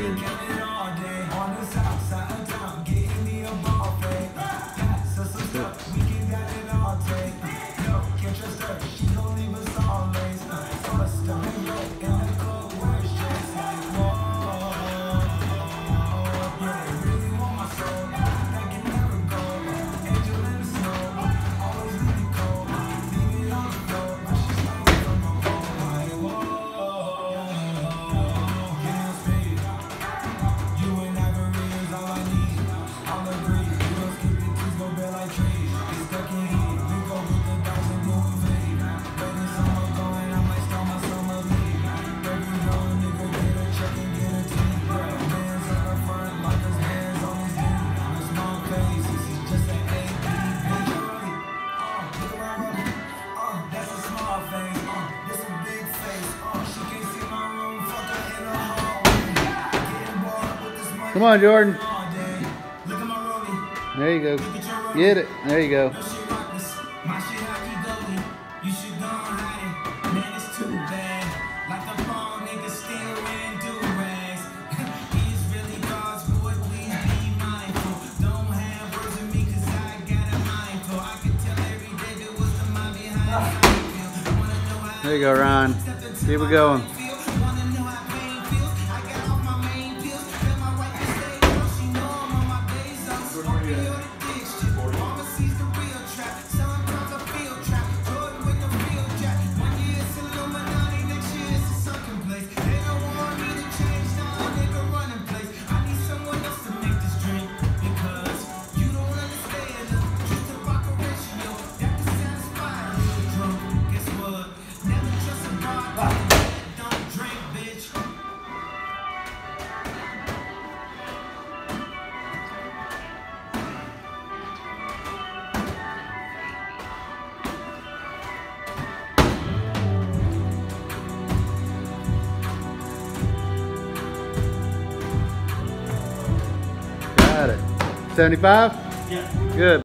you. Come on, Jordan. There you go. Get it. There you go. There you go, Ron. Keep it going. Got it. 75? Yeah. Good.